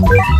Thank you.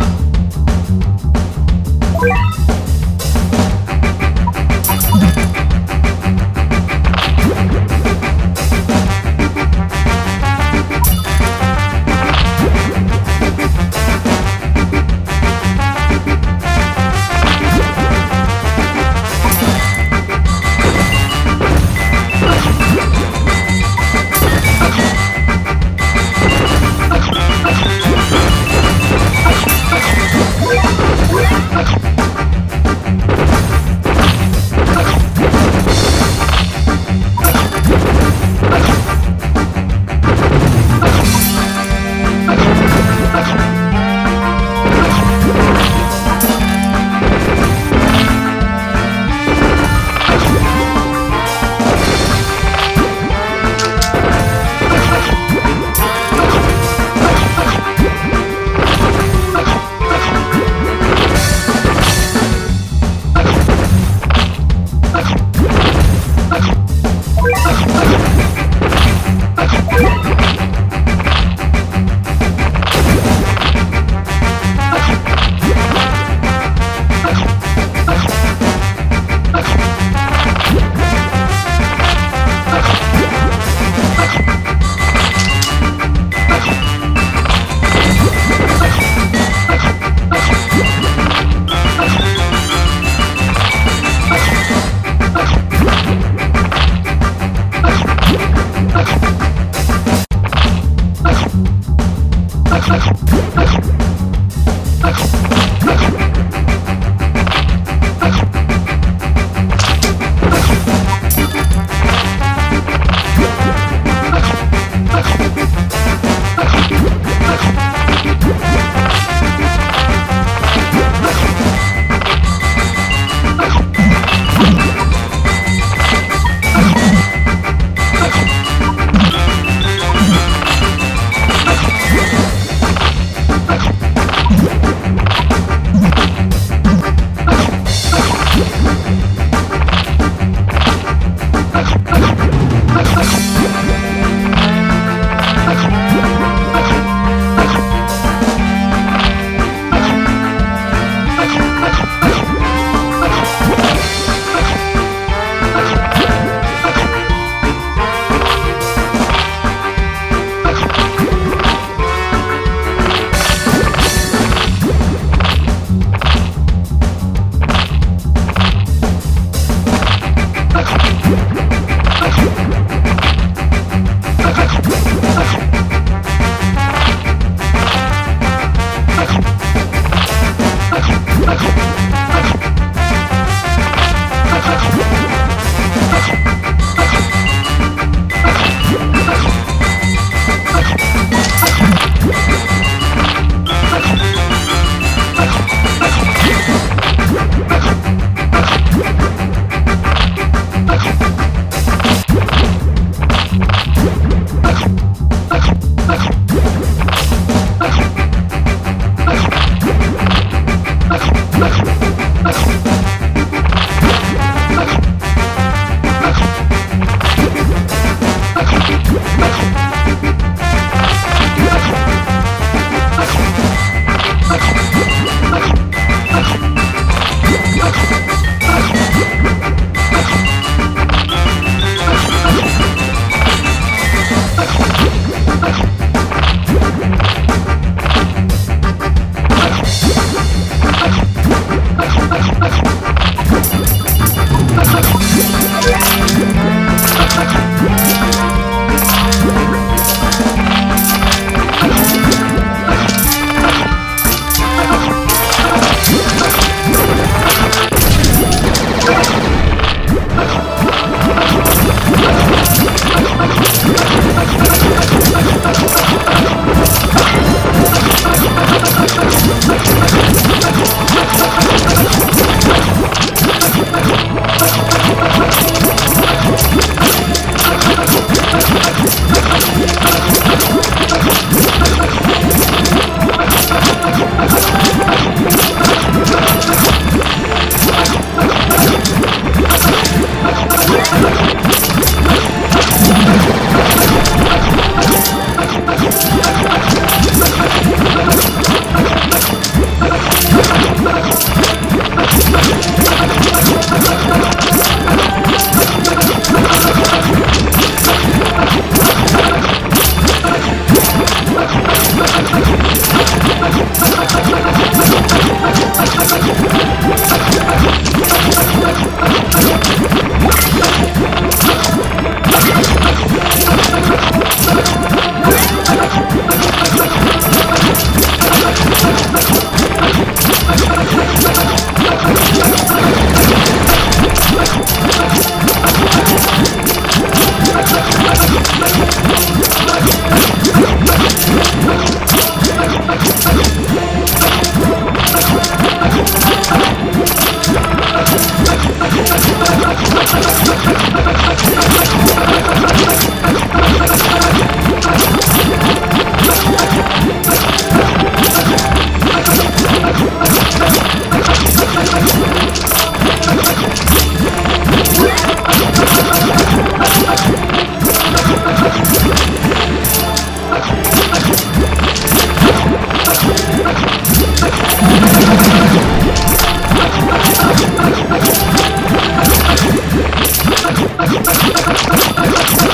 Let's go.